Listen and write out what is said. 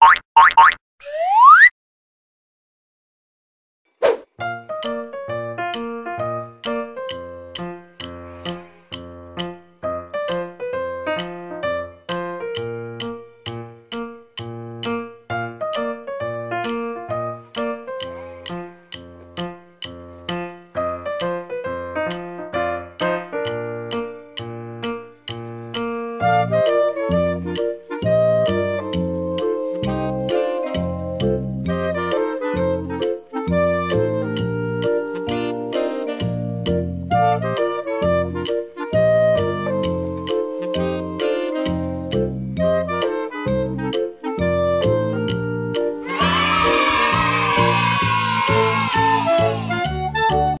Bye.